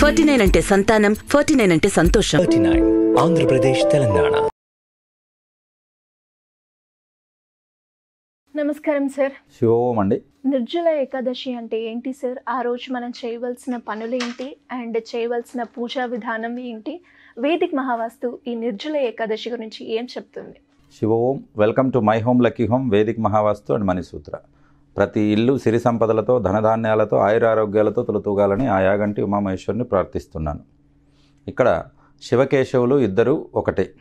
Forty nine అంటే సంతానం forty nine అంటే సంతోషం. Thirty nine Andhra Pradesh Telangana. నమస్కారం సార్. శివోం అండి. నిర్జల ఏకాదశి అంటే ఏంటి సార్? ఆ రోజు మనం చేయవలసిన పనులు ఏంటి అండ్ చేయవలసిన పూజా విధానం ఏంటి? వేదిక్ మహావాస్తు ఈ నిర్జల ఏకాదశి గురించి ఏం చెప్తుంది? Shivom welcome to my home lucky home Vedic Mahavastu and Manisutra. ప్రతి ఇల్లు సిరి సంపదలతో ధనధాన్యాలతో ఆయురారోగ్యాలతో తొలతూగాలని ఆ యాగంటి ఉమామహేశ్వరిని ప్రార్థిస్తున్నాను. ఇక్కడ శివకేశవులు ఇద్దరు ఒకటే.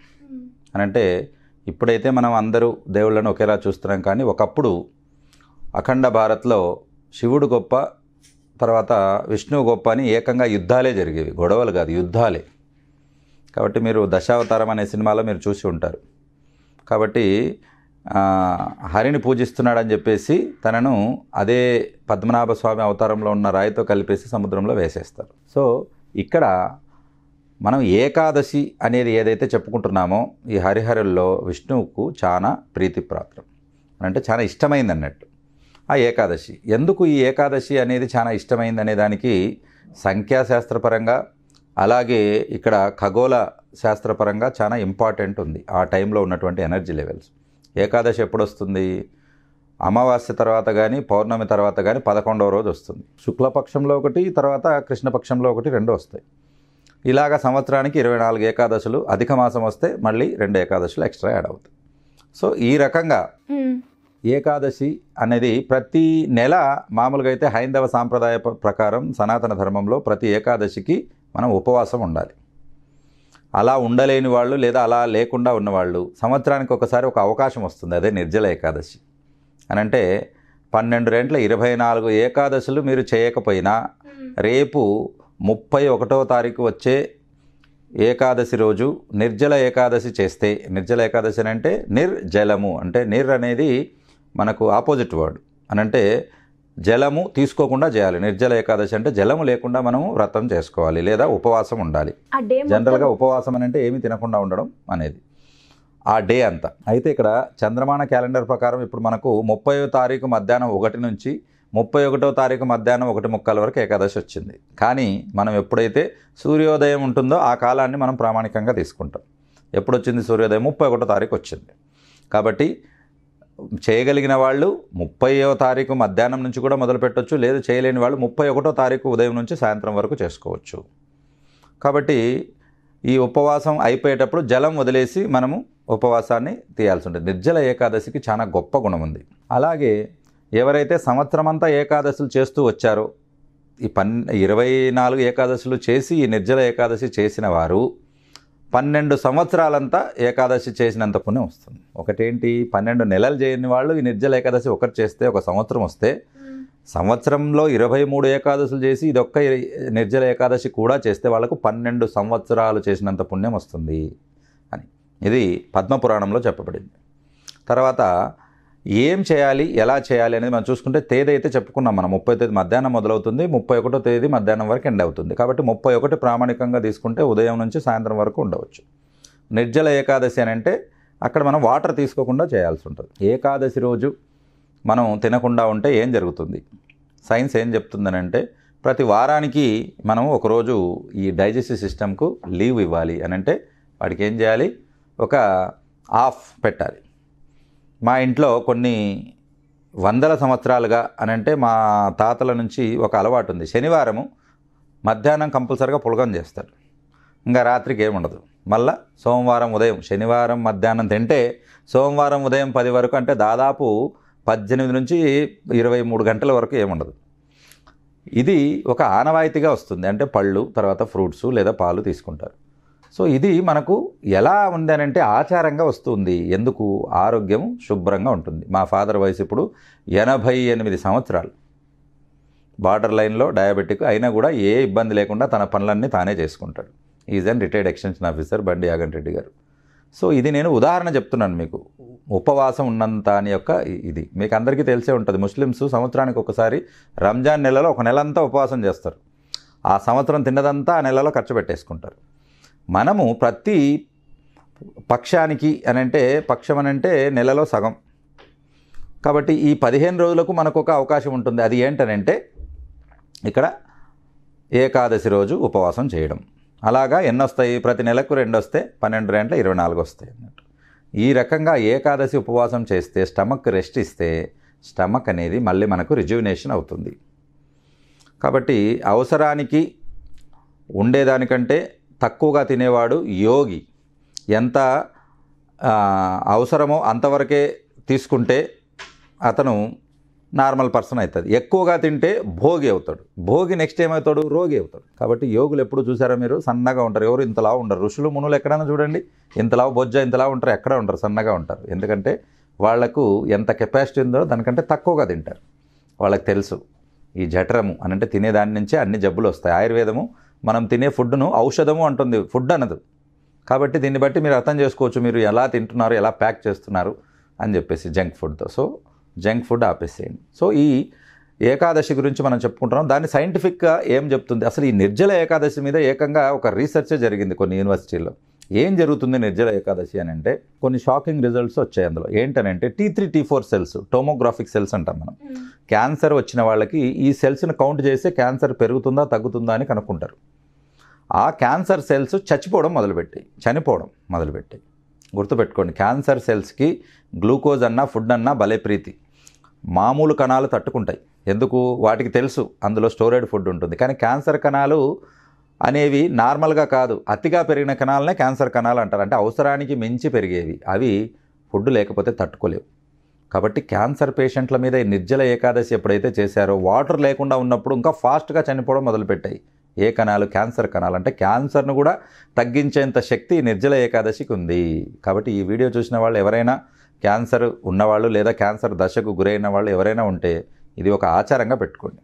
అని అంటే ఇప్పుడైతే మనం అందరూ దేవుళ్ళను ఒకేలా చూస్తున్నాం కానీ ఒకప్పుడు అఖండ భారత్లో శివుడు గొప్ప తర్వాత విష్ణువు గొప్ప అని ఏకంగా యుద్ధాలే జరిగేవి. గొడవలు కాదు యుద్ధాలే. కాబట్టి మీరు దశావతారం అనే సినిమాలో మీరు చూసి ఉంటారు. కాబట్టి హరిని పూజిస్తున్నాడని చెప్పేసి తనను అదే పద్మనాభ స్వామి అవతారంలో ఉన్న రాయితో కలిపేసి సముద్రంలో వేసేస్తారు. సో ఇక్కడ మనం ఏకాదశి అనేది ఏదైతే చెప్పుకుంటున్నామో ఈ హరిహరుల్లో విష్ణువుకు చాలా ప్రీతిప్రాప్తం. అంటే చాలా ఇష్టమైంది అన్నట్టు ఆ ఏకాదశి. ఎందుకు ఈ ఏకాదశి అనేది చాలా ఇష్టమైంది అనే దానికి సంఖ్యాశాస్త్రపరంగా అలాగే ఇక్కడ ఖగోళ శాస్త్రపరంగా చాలా ఇంపార్టెంట్ ఉంది ఆ టైంలో ఉన్నటువంటి ఎనర్జీ లెవెల్స్. ఏకాదశి ఎప్పుడు వస్తుంది అమావాస్య తర్వాత కానీ పౌర్ణమి తర్వాత కానీ పదకొండవ రోజు వస్తుంది. శుక్లపక్షంలో ఒకటి తర్వాత కృష్ణపక్షంలో ఒకటి రెండు వస్తాయి. ఇలాగ సంవత్సరానికి ఇరవై నాలుగు ఏకాదశులు అధిక మాసం వస్తే మళ్ళీ రెండు ఏకాదశులు ఎక్స్ట్రా యాడ్ అవుతాయి. సో ఈ రకంగా. ఏకాదశి అనేది ప్రతి నెల మామూలుగా అయితే హైందవ సాంప్రదాయ ప్ర- ప్రకారం సనాతన ధర్మంలో ప్రతి ఏకాదశికి మనం ఉపవాసం ఉండాలి. అలా ఉండలేని వాళ్ళు లేదా అలా లేకుండా ఉన్నవాళ్ళు సంవత్సరానికి ఒకసారి ఒక అవకాశం వస్తుంది. అదే నిర్జల ఏకాదశి. అని అంటే పన్నెండు రెంట్ల ఇరవై నాలుగు ఏకాదశులు మీరు చేయకపోయినా రేపు ముప్పై ఒకటో తారీఖు వచ్చే ఏకాదశి రోజు నిర్జల ఏకాదశి చేస్తే నిర్జల ఏకాదశి అని అంటే నిర్జలము. అంటే నిర్ అనేది మనకు ఆపోజిట్ వర్డ్. అని అంటే జలము తీసుకోకుండా చేయాలి. నిర్జల ఏకాదశి అంటే జలము లేకుండా మనము వ్రతం చేసుకోవాలి లేదా ఉపవాసం ఉండాలి. జనరల్గా ఉపవాసం అని అంటే ఏమీ తినకుండా ఉండడం అనేది. ఆ డే అంతా. అయితే ఇక్కడ చంద్రమాన క్యాలెండర్ ప్రకారం ఇప్పుడు మనకు ముప్పయో తారీఖు మధ్యాహ్నం ఒకటి నుంచి ముప్పై ఒకటో తారీఖు మధ్యాహ్నం ఒకటి ముక్కల వరకు ఏకాదశి వచ్చింది. కానీ మనం ఎప్పుడైతే సూర్యోదయం ఉంటుందో ఆ కాలాన్ని మనం ప్రామాణికంగా తీసుకుంటాం. ఎప్పుడు వచ్చింది సూర్యోదయం? ముప్పై ఒకటో తారీఖు వచ్చింది. కాబట్టి చేయగలిగిన వాళ్ళు ముప్పైవ తారీఖు మధ్యాహ్నం నుంచి కూడా మొదలు పెట్టొచ్చు లేదు చేయలేని వాళ్ళు ముప్పై ఒకటో తారీఖు ఉదయం నుంచి సాయంత్రం వరకు చేసుకోవచ్చు. కాబట్టి ఈ ఉపవాసం అయిపోయేటప్పుడు జలం వదిలేసి మనము ఉపవాసాన్ని తీయాల్సి ఉంటుంది. నిర్జల ఏకాదశికి చాలా గొప్ప గుణం ఉంది. అలాగే ఎవరైతే సంవత్సరమంతా ఏకాదశులు చేస్తూ వచ్చారో ఈ పన్ ఇరవై నాలుగు ఏకాదశులు చేసి ఈ నిర్జల ఏకాదశి చేసిన వారు పన్నెండు సంవత్సరాలంతా ఏకాదశి చేసినంత పుణ్యం వస్తుంది. ఒకటేంటి? పన్నెండు నెలలు చేయని వాళ్ళు ఈ నిర్జల ఏకాదశి ఒకటి చేస్తే ఒక సంవత్సరం వస్తే సంవత్సరంలో ఇరవై మూడు ఏకాదశులు చేసి ఇదొక్క నిర్జల ఏకాదశి కూడా చేస్తే వాళ్ళకు పన్నెండు సంవత్సరాలు చేసినంత పుణ్యం వస్తుంది అని. ఇది పద్మపురాణంలో చెప్పబడింది. తర్వాత ఏం చేయాలి ఎలా చేయాలి అనేది మనం చూసుకుంటే తేదీ అయితే చెప్పుకున్నాం మనం. ముప్పై తేదీ మధ్యాహ్నం మొదలవుతుంది ముప్పై ఒకటో తేదీ మధ్యాహ్నం వరకు ఎండ్ అవుతుంది. కాబట్టి ముప్పై ఒకటి ప్రామాణికంగా తీసుకుంటే ఉదయం నుంచి సాయంత్రం వరకు ఉండవచ్చు. నిర్జల ఏకాదశి అని అంటే అక్కడ మనం వాటర్ తీసుకోకుండా చేయాల్సి ఉంటుంది. ఏకాదశి రోజు మనం తినకుండా ఉంటే ఏం జరుగుతుంది? సైన్స్ ఏం చెప్తుందని అంటే ప్రతి వారానికి మనం ఒకరోజు ఈ డైజెస్టివ్ సిస్టమ్కు లీవ్ ఇవ్వాలి అని అంటే వాడికి ఏం చేయాలి? ఒక ఆఫ్ పెట్టాలి. మా ఇంట్లో కొన్ని వందల సంవత్సరాలుగా అని అంటే మా తాతల నుంచి ఒక అలవాటు ఉంది. శనివారము మధ్యాహ్నం కంపల్సరిగా పులగం చేస్తారు. ఇంకా రాత్రికి ఏముండదు మళ్ళా సోమవారం ఉదయం శనివారం మధ్యాహ్నం తింటే సోమవారం ఉదయం పది వరకు అంటే దాదాపు పద్దెనిమిది నుంచి ఇరవై మూడు గంటల వరకు ఏముండదు ఇది ఒక ఆనవాయితీగా వస్తుంది. అంటే పళ్ళు తర్వాత ఫ్రూట్స్ లేదా పాలు తీసుకుంటారు. సో ఇది మనకు ఎలా ఉంది అని అంటే ఆచారంగా వస్తుంది. ఎందుకు? ఆరోగ్యం శుభ్రంగా ఉంటుంది. మా ఫాదర్ వయసు ఇప్పుడు ఎనభై ఎనిమిది సంవత్సరాలు. బార్డర్ లైన్లో డయాబెటిక్ అయినా కూడా ఏ ఇబ్బంది లేకుండా తన పనులన్నీ తానే చేసుకుంటాడు. Is an retired extension officer Bandi Yagan Reddy గారు. సో ఇది నేను ఉదాహరణ చెప్తున్నాను మీకు. ఉపవాసం ఉన్నంత అని యొక్క ఇది. మీకు అందరికీ తెలిసే ఉంటుంది. ముస్లిమ్స్ సంవత్సరానికి ఒకసారి రంజాన్ నెలలో ఒక నెల అంతా ఉపవాసం చేస్తారు. ఆ సంవత్సరం తిన్నదంతా ఆ నెలలో ఖర్చు పెట్టేసుకుంటారు. మనము ప్రతి పక్షానికి అని అంటే పక్షం అని అంటే నెలలో సగం. కాబట్టి ఈ పదిహేను రోజులకు మనకు ఒక అవకాశం ఉంటుంది. అది ఏంటనంటే ఇక్కడ ఏకాదశి రోజు ఉపవాసం చేయడం. అలాగా ఎన్ని వస్తాయి ప్రతి నెలకు రెండు వస్తే పన్నెండు రెంట్ల ఇరవై నాలుగు వస్తాయి అన్నట్టు. ఈ రకంగా ఏకాదశి ఉపవాసం చేస్తే స్టమక్ రెస్ట్ ఇస్తే స్టమక్ అనేది మళ్ళీ మనకు రిజ్యువినేషన్ అవుతుంది. కాబట్టి అవసరానికి ఉండేదానికంటే తక్కువగా తినేవాడు యోగి. ఎంత అవసరమో అంతవరకే తీసుకుంటే అతను నార్మల్ పర్సన్ అవుతుంది ఎక్కువగా తింటే భోగి అవుతాడు. భోగి నెక్స్ట్ ఏమవుతాడు? రోగి అవుతాడు. కాబట్టి యోగులు ఎప్పుడు చూసారా మీరు? సన్నగా ఉంటారు. ఎవరు ఇంతలా ఉండరు. ఋషులు మునులు ఎక్కడైనా చూడండి. ఇంతలా బొజ్జ ఇంతలా ఉంటారు. ఎక్కడ ఉంటారు సన్నగా ఉంటారు. ఎందుకంటే వాళ్ళకు ఎంత కెపాసిటీ ఉందో దానికంటే తక్కువగా తింటారు. వాళ్ళకి తెలుసు. ఈ జఠరము అని అంటే తినేదాని నుంచే అన్ని జబ్బులు వస్తాయి. ఆయుర్వేదము మనం తినే ఫుడ్ను ఔషధము అంటుంది ఫుడ్ అనదు. కాబట్టి దీన్ని బట్టి మీరు అర్థం చేసుకోవచ్చు మీరు ఎలా తింటున్నారు ఎలా ప్యాక్ చేస్తున్నారు అని చెప్పేసి జంక్ ఫుడ్తో. సో జంక్ ఫుడ్ ఆపేసేయండి. సో ఈ ఏకాదశి గురించి మనం చెప్పుకుంటున్నాం. దాన్ని సైంటిఫిక్గా ఏం చెప్తుంది? అసలు ఈ నిర్జల ఏకాదశి మీద ఏకంగా ఒక రీసెర్చ్ జరిగింది కొన్ని యూనివర్సిటీల్లో. ఏం జరుగుతుంది నిర్జల ఏకాదశి అని అంటే కొన్ని షాకింగ్ రిజల్ట్స్ వచ్చాయి అందులో. ఏంటనంటే T three T four cells tomographic cells అంటాం మనం. క్యాన్సర్ వచ్చిన వాళ్ళకి ఈ సెల్స్ని కౌంట్ చేస్తే క్యాన్సర్ పెరుగుతుందా తగ్గుతుందా అని కనుక్కుంటారు. ఆ క్యాన్సర్ సెల్స్ చచ్చిపోవడం మొదలుపెట్టాయి చనిపోవడం మొదలుపెట్టాయి. గుర్తుపెట్టుకోండి క్యాన్సర్ సెల్స్కి గ్లూకోజ్ అన్నా ఫుడ్ అన్నా భలే ప్రీతి. మామూలు కణాలు తట్టుకుంటాయి. ఎందుకు? వాటికి తెలుసు అందులో స్టోరేడ్ ఫుడ్ ఉంటుంది. కానీ క్యాన్సర్ కణాలు అనేవి నార్మల్గా కాదు అతిగా పెరిగిన కణాలనే క్యాన్సర్ కణాలు అంటారు. అంటే అవసరానికి మించి పెరిగేవి. అవి ఫుడ్ లేకపోతే తట్టుకోలేవు. కాబట్టి క్యాన్సర్ పేషెంట్ల మీద ఈ నిర్జల ఏకాదశి ఎప్పుడైతే చేశారో వాటర్ లేకుండా ఉన్నప్పుడు ఇంకా ఫాస్ట్గా చనిపోవడం మొదలుపెట్టాయి. ఏ కణాలు? క్యాన్సర్ కణాలు. అంటే క్యాన్సర్ను కూడా తగ్గించేంత శక్తి నిర్జల ఏకాదశికి ఉంది. కాబట్టి ఈ వీడియో చూసిన వాళ్ళు ఎవరైనా క్యాన్సర్ ఉన్నవాళ్ళు లేదా క్యాన్సర్ దశకు గురైన వాళ్ళు ఎవరైనా ఉంటే ఇది ఒక ఆచారంగా పెట్టుకోండి.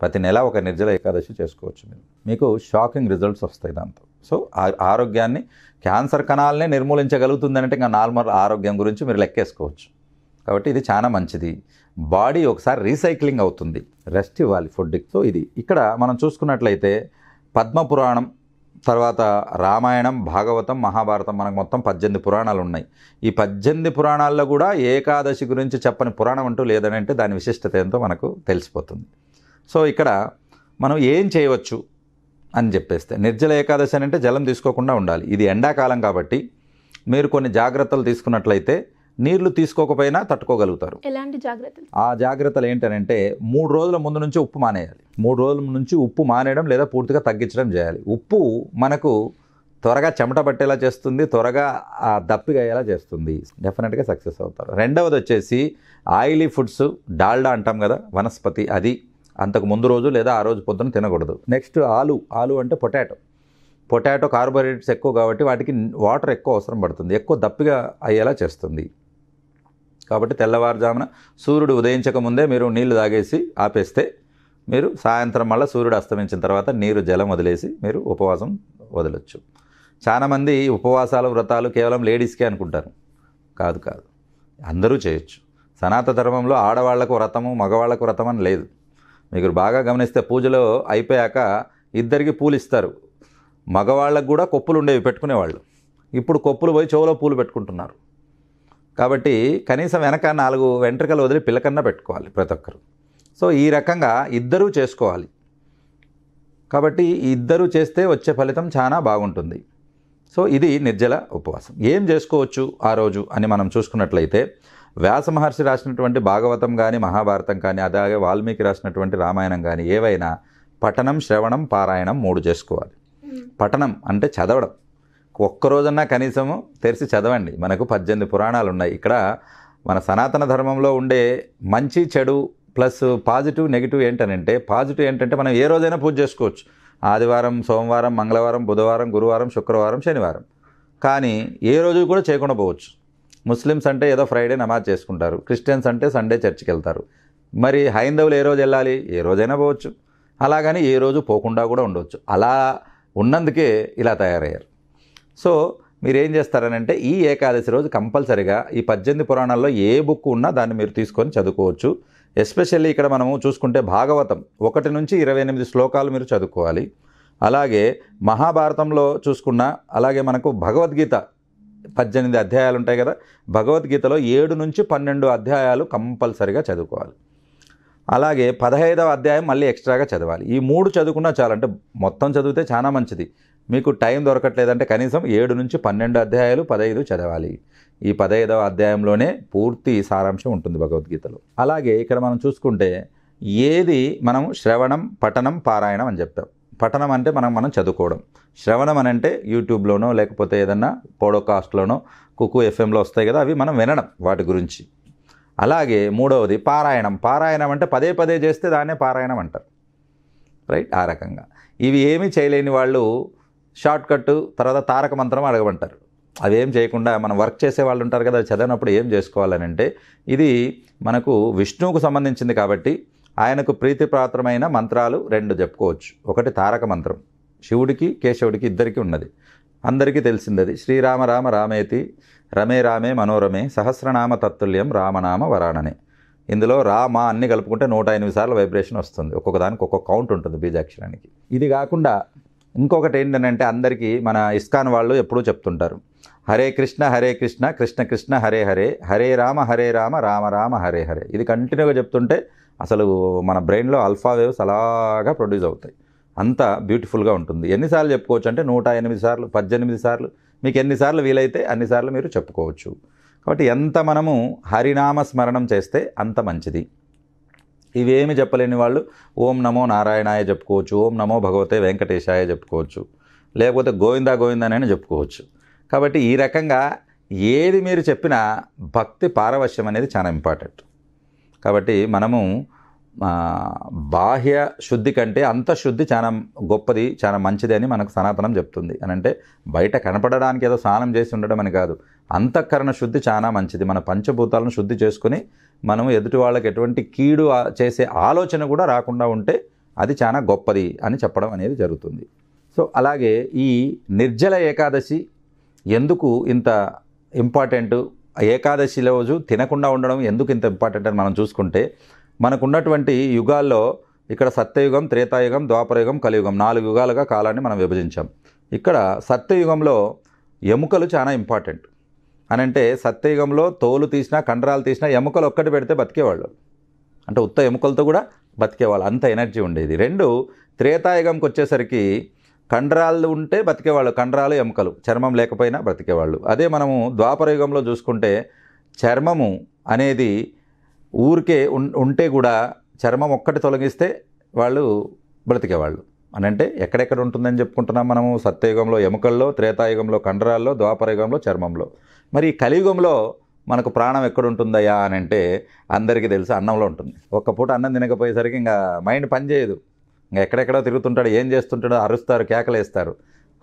ప్రతి నెల ఒక నిర్జల ఏకాదశి చేసుకోవచ్చు మీరు. మీకు షాకింగ్ రిజల్ట్స్ వస్తాయి దాంతో. సో ఆ- ఆరోగ్యాన్ని క్యాన్సర్ కణాలనే నిర్మూలించగలుగుతుందంటే ఇంకా నార్మల్ ఆరోగ్యం గురించి మీరు లెక్కేసుకోవచ్చు. కాబట్టి ఇది చాలా మంచిది. బాడీ ఒకసారి రీసైక్లింగ్ అవుతుంది. రెస్ట్ ఇవ్వాలి ఫుడ్కి సో ఇది ఇక్కడ మనం చూసుకున్నట్లయితే పద్మ పురాణం తర్వాత రామాయణం భాగవతం మహాభారతం మనకు మొత్తం పద్దెనిమిది పురాణాలు ఉన్నాయి ఈ పద్దెనిమిది పురాణాల్లో కూడా ఏకాదశి గురించి చెప్పని పురాణం అంటూ లేదని అంటే దాని విశిష్టత ఏంటో మనకు తెలిసిపోతుంది. సో ఇక్కడ మనం ఏం చేయవచ్చు అని చెప్పేస్తే నిర్జల ఏకాదశి అని అంటే జలం తీసుకోకుండా ఉండాలి. ఇది ఎండాకాలం కాబట్టి మీరు కొన్ని జాగ్రత్తలు తీసుకున్నట్లయితే నీళ్ళు తీసుకోకపోయినా తట్టుకోగలుగుతారు. ఎలాంటి జాగ్రత్తలు? ఆ జాగ్రత్తలు ఏంటనంటే మూడు రోజుల ముందు నుంచి ఉప్పు మానేయాలి. మూడు రోజుల నుంచి ఉప్పు మానేయడం లేదా పూర్తిగా తగ్గించడం చేయాలి. ఉప్పు మనకు త్వరగా చెమట పట్టేలా చేస్తుంది త్వరగా ఆ దప్పిగా అయ్యేలా చేస్తుంది. డెఫినెట్గా సక్సెస్ అవుతారు. రెండవది వచ్చేసి ఆయిలీ ఫుడ్స్ డాల్డా అంటాం కదా వనస్పతి అది అంతకు ముందు రోజు లేదా ఆ రోజు పొద్దున తినకూడదు. నెక్స్ట్ ఆలు ఆలు అంటే పొటాటో. పొటాటో కార్బోహైడ్రేట్స్ ఎక్కువ కాబట్టి వాటికి వాటర్ ఎక్కువ అవసరం పడుతుంది. ఎక్కువ దప్పిగా అయ్యేలా చేస్తుంది. కాబట్టి తెల్లవారుజామున సూర్యుడు ఉదయించక ముందే మీరు నీళ్ళు తాగేసి ఆపేస్తే మీరు సాయంత్రం మళ్ళీ సూర్యుడు అస్తమించిన తర్వాత నీరు జలం వదిలేసి మీరు ఉపవాసం వదలొచ్చు. చాలామంది ఉపవాసాలు వ్రతాలు కేవలం లేడీస్కే అనుకుంటారు. కాదు కాదు. అందరూ చేయొచ్చు. సనాతన ధర్మంలో ఆడవాళ్ళకు వ్రతము మగవాళ్ళకు వ్రతం అని లేదు. మీరు బాగా గమనిస్తే పూజలో అయిపోయాక ఇద్దరికి పూలు ఇస్తారు. మగవాళ్ళకు కూడా కొప్పులు ఉండేవి పెట్టుకునేవాళ్ళు. ఇప్పుడు కొప్పులు పోయి చెవులో పూలు పెట్టుకుంటున్నారు. కాబట్టి కనీసం వెనక నాలుగు వెంట్రుకలు వదిలి పిల్లకన్నా పెట్టుకోవాలి ప్రతి ఒక్కరు. సో ఈ రకంగా ఇద్దరూ చేసుకోవాలి. కాబట్టి ఇద్దరూ చేస్తే వచ్చే ఫలితం చాలా బాగుంటుంది. సో ఇది నిర్జల ఉపవాసం. ఏం చేసుకోవచ్చు ఆ రోజు అని మనం చూసుకున్నట్లయితే వ్యాస మహర్షి రాసినటువంటి భాగవతం కానీ మహాభారతం కానీ అలాగే వాల్మీకి రాసినటువంటి రామాయణం కానీ ఏవైనా పఠనం శ్రవణం పారాయణం మూడు చేసుకోవాలి. పఠనం అంటే చదవడం. ఒక్కరోజన్నా కనీసము తెరిచి చదవండి. మనకు పద్దెనిమిది పురాణాలు ఉన్నాయి ఇక్కడ మన సనాతన ధర్మంలో ఉండే మంచి చెడు ప్లస్ పాజిటివ్ నెగిటివ్ ఏంటనంటే పాజిటివ్ ఏంటంటే మనం ఏ రోజైనా పూజ చేసుకోవచ్చు. ఆదివారం సోమవారం మంగళవారం బుధవారం గురువారం శుక్రవారం శనివారం. కానీ ఏ రోజు కూడా చేయకుండా పోవచ్చు. ముస్లిమ్స్ అంటే ఏదో ఫ్రైడే నమాజ్ చేసుకుంటారు. క్రిస్టియన్స్ అంటే సండే చర్చికి వెళ్తారు మరి హైందవులు ఏ రోజు వెళ్ళాలి? ఏ రోజైనా పోవచ్చు. అలాగని ఏ రోజు పోకుండా కూడా ఉండవచ్చు అలా ఉన్నందుకే ఇలా తయారయ్యారు. సో మీరు ఏం చేస్తారనంటే ఈ ఏకాదశి రోజు కంపల్సరిగా ఈ పద్దెనిమిది పురాణాల్లో ఏ బుక్ ఉన్నా దాన్ని మీరు తీసుకొని చదువుకోవచ్చు. ఎస్పెషల్లీ ఇక్కడ మనము చూసుకుంటే భాగవతం ఒకటి నుంచి ఇరవై ఎనిమిది శ్లోకాలు మీరు చదువుకోవాలి. అలాగే మహాభారతంలో చూసుకున్న అలాగే మనకు భగవద్గీత పద్దెనిమిది అధ్యాయాలు ఉంటాయి కదా భగవద్గీతలో ఏడు నుంచి పన్నెండు అధ్యాయాలు కంపల్సరిగా చదువుకోవాలి. అలాగే పదహైదవ అధ్యాయం మళ్ళీ ఎక్స్ట్రాగా చదవాలి. ఈ మూడు చదువుకున్నా చాలు అంటే మొత్తం చదివితే చాలా మంచిది. మీకు టైం దొరకట్లేదంటే కనీసం ఏడు నుంచి పన్నెండు అధ్యాయాలు పదహైదు చదవాలి. ఈ పదహైదవ అధ్యాయంలోనే పూర్తి సారాంశం ఉంటుంది భగవద్గీతలో. అలాగే ఇక్కడ మనం చూసుకుంటే ఏది మనం శ్రవణం పఠనం పారాయణం అని చెప్తాం. పఠనం అంటే మనం మనం చదువుకోవడం. శ్రవణం అని అంటే యూట్యూబ్లోనో లేకపోతే ఏదన్నా పోడోకాస్ట్లోనో కుకు ఎఫ్ఎంలో వస్తాయి కదా అవి మనం వినడం వాటి గురించి. అలాగే మూడవది పారాయణం. పారాయణం అంటే పదే పదే చేస్తే దాన్నే పారాయణం అంటారు. రైట్? ఆ రకంగా. ఇవి ఏమీ చేయలేని వాళ్ళు షార్ట్ కట్ తర్వాత తారక మంత్రం అడగమంటారు. అవి ఏం చేయకుండా మనం వర్క్ చేసే వాళ్ళు ఉంటారు కదా చదివినప్పుడు ఏం చేసుకోవాలని అంటే ఇది మనకు విష్ణువుకు సంబంధించింది కాబట్టి ఆయనకు ప్రీతిపాత్రమైన మంత్రాలు రెండు చెప్పుకోవచ్చు. ఒకటి తారక మంత్రం. శివుడికి కేశవుడికి ఇద్దరికీ ఉన్నది. అందరికీ తెలిసింది అది శ్రీరామ రామ రామేతి రమే రామే మనోరమే సహస్రనామ తత్తుల్యం రామనామ వరాణనే ఇందులో రామ అన్ని కలుపుకుంటే నూట ఎనిమిది సార్లు వైబ్రేషన్ వస్తుంది. ఒక్కొక్క దానికి ఒక్కొక్క కౌంట్ ఉంటుంది బీజాక్షరానికి. ఇది కాకుండా ఇంకొకటి ఏంటంటే అందరికీ మన ఇస్కాన్ వాళ్ళు ఎప్పుడూ చెప్తుంటారు. హరే కృష్ణ హరే కృష్ణ కృష్ణ కృష్ణ హరే హరే హరే రామ హరే రామ రామ రామ హరే హరే. ఇది కంటిన్యూగా చెప్తుంటే అసలు మన బ్రెయిన్లో అల్ఫా వేవ్స్ అలాగా ప్రొడ్యూస్ అవుతాయి. అంత బ్యూటిఫుల్గా ఉంటుంది. ఎన్నిసార్లు చెప్పుకోవచ్చు అంటే నూట ఎనిమిది సార్లు పద్దెనిమిది సార్లు మీకు ఎన్నిసార్లు వీలైతే అన్నిసార్లు మీరు చెప్పుకోవచ్చు. కాబట్టి ఎంత మనము హరినామ స్మరణం చేస్తే అంత మంచిది. ఇవేమి చెప్పలేని వాళ్ళు ఓం నమో నారాయణాయ చెప్పుకోవచ్చు ఓం నమో భగవతే వెంకటేశాయ చెప్పుకోవచ్చు లేకపోతే గోవిందా గోవిందనైనా చెప్పుకోవచ్చు. కాబట్టి ఈ రకంగా ఏది మీరు చెప్పినా భక్తి పారవశ్యం అనేది చాలా ఇంపార్టెంట్. కాబట్టి మనము బాహ్య శుద్ధి కంటే అంతఃశుద్ధి చాలా గొప్పది చాలా మంచిది అని మనకు సనాతనం చెప్తుంది. అని అంటే బయట కనపడడానికి ఏదో స్నానం చేసి ఉండడం అని కాదు. అంతఃకరణ శుద్ధి చాలా మంచిది. మన పంచభూతాలను శుద్ధి చేసుకుని మనం ఎదుటి వాళ్ళకి ఎటువంటి కీడు చేసే ఆలోచన కూడా రాకుండా ఉంటే అది చాలా గొప్పది అని చెప్పడం అనేది జరుగుతుంది. సో అలాగే ఈ నిర్జల ఏకాదశి ఎందుకు ఇంత ఇంపార్టెంట్? ఏకాదశి రోజు తినకుండా ఉండడం ఎందుకు ఇంత ఇంపార్టెంట్ అని మనం చూసుకుంటే మనకున్నటువంటి యుగాల్లో ఇక్కడ సత్యయుగం త్రేతాయుగం ద్వాపరయుగం కలియుగం నాలుగు యుగాలుగా కాలాన్ని మనం విభజించాం. ఇక్కడ సత్యయుగంలో ఎముకలు చాలా ఇంపార్టెంట్. అని అంటే సత్యయుగంలో తోలు తీసినా కండరాలు తీసినా ఎముకలు ఒక్కటి పెడితే బతికేవాళ్ళు. అంటే ఉత్త ఎముకలతో కూడా బతికేవాళ్ళు. అంత ఎనర్జీ ఉండేది. రెండు త్రేతాయుగంకి వచ్చేసరికి కండరాలు ఉంటే బతికేవాళ్ళు. కండరాలు ఎముకలు. చర్మం లేకపోయినా బ్రతికేవాళ్ళు అదే మనము ద్వాపరయుగంలో చూసుకుంటే చర్మము అనేది ఊరికే ఉంటే కూడా చర్మం ఒక్కటి తొలగిస్తే వాళ్ళు బ్రతికేవాళ్ళు. అని అంటే ఎక్కడెక్కడ ఉంటుందని చెప్పుకుంటున్నాం మనము? సత్యయుగంలో ఎముకల్లో త్రేతాయుగంలో కండరాల్లో ద్వాపరయుగంలో చర్మంలో. మరి ఈ కలియుగంలో మనకు ప్రాణం ఎక్కడ ఉంటుందయ్యా అని అంటే అందరికీ తెలుసు అన్నంలో ఉంటుంది. ఒక్క పూట అన్నం తినకపోయేసరికి ఇంకా మైండ్ పనిచేయదు. ఇంకా ఎక్కడెక్కడో తిరుగుతుంటాడు ఏం చేస్తుంటాడో అరుస్తారు కేకలేస్తారు.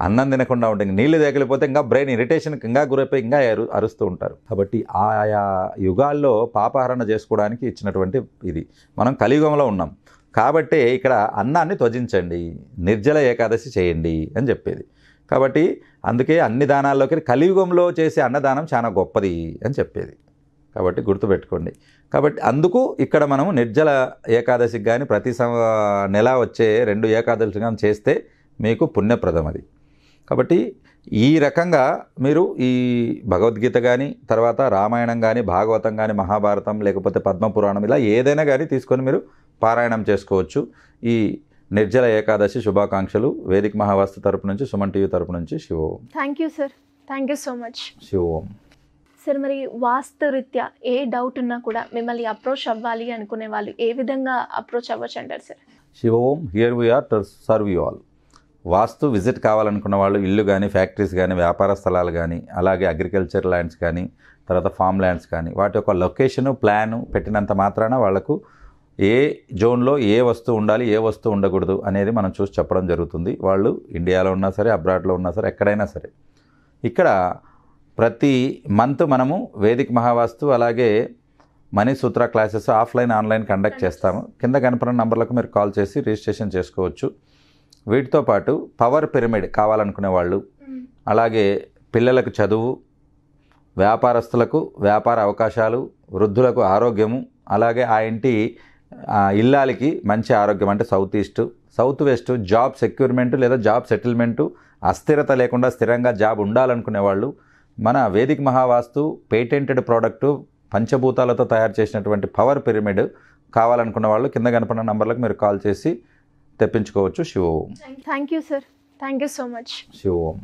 అన్నం తినకుండా ఉంటుంది నీళ్ళు నీళ్ళు తగిలిపోతే ఇంకా బ్రెయిన్ ఇరిటేషన్కి ఇంకా గురైపోయి ఇంకా అరు అరుస్తూ ఉంటారు. కాబట్టి ఆయా యుగాల్లో పాపహరణ చేసుకోవడానికి ఇచ్చినటువంటి ఇది. మనం కలియుగంలో ఉన్నాం. కాబట్టి ఇక్కడ అన్నాన్ని త్వజించండి. నిర్జల ఏకాదశి చేయండి అని చెప్పేది. కాబట్టి అందుకే అన్ని దానాల్లోకి కలియుగంలో చేసే అన్నదానం చాలా గొప్పది అని చెప్పేది. కాబట్టి గుర్తుపెట్టుకోండి. కాబట్టి అందుకు ఇక్కడ మనము నిర్జల ఏకాదశికి కానీ ప్రతి సం నెల వచ్చే రెండు ఏకాదశి కానీ చేస్తే మీకు పుణ్యప్రదం అది. కాబట్టి ఈ రకంగా మీరు ఈ భగవద్గీత కానీ తర్వాత రామాయణం కానీ భాగవతం కానీ మహాభారతం లేకపోతే పద్మపురాణం ఇలా ఏదైనా కానీ తీసుకొని మీరు పారాయణం చేసుకోవచ్చు. ఈ నిర్జల ఏకాదశి శుభాకాంక్షలు. వేదిక మహావాస్తు తరపు నుంచి సుమన్ టీవీ తరపు నుంచి Shivom. Thank you sir thank you so much Shivom. Sir మరి వాస్తురీత్యా ఏ డౌట్ ఉన్నా కూడా మిమ్మల్ని అప్రోచ్ అవ్వాలి అనుకునే వాళ్ళు ఏ విధంగా అప్రోచ్ అవ్వచ్చు అంటారు sir Shivom here we are serve you all vastu visit కావాలనుకున్న వాళ్ళు ఇల్లు కానీ ఫ్యాక్టరీస్ కానీ వ్యాపార స్థలాలు కానీ అలాగే అగ్రికల్చర్ ల్యాండ్స్ కానీ తర్వాత ఫామ్ ల్యాండ్స్ కానీ వాటి యొక్క లొకేషను ప్లాను పెట్టినంత మాత్రాన వాళ్ళకు ఏ జోన్లో ఏ వస్తువు ఉండాలి ఏ వస్తువు ఉండకూడదు అనేది మనం చూసి చెప్పడం జరుగుతుంది. వాళ్ళు ఇండియాలో ఉన్నా సరే అబ్రాడ్లో ఉన్నా సరే ఎక్కడైనా సరే. ఇక్కడ ప్రతి మంత్ మనము వేదిక్ మహావాస్తు అలాగే Mani Sutra classes offline online conduct చేస్తాము. కింద కనపడిన నంబర్లకు మీరు కాల్ చేసి రిజిస్ట్రేషన్ చేసుకోవచ్చు. వీటితో పాటు పవర్ పిరమిడ్ కావాలనుకునే వాళ్ళు అలాగే పిల్లలకు చదువు వ్యాపారస్తులకు వ్యాపార అవకాశాలు వృద్ధులకు ఆరోగ్యము అలాగే ఆ ఇంటి ఇల్లాలకి మంచి ఆరోగ్యం అంటే south east. South west job securement లేదా జాబ్ సెటిల్మెంటు అస్థిరత లేకుండా స్థిరంగా జాబ్ ఉండాలనుకునే వాళ్ళు మన వేదిక మహావాస్తు పేటెంటెడ్ ప్రోడక్టు పంచభూతాలతో తయారు చేసినటువంటి పవర్ పిరమిడ్ కావాలనుకున్న వాళ్ళు కింద కనపడిన నంబర్లకు మీరు కాల్ చేసి తెప్పించుకోవచ్చు. Shivom thank you sir thank you so much Shivom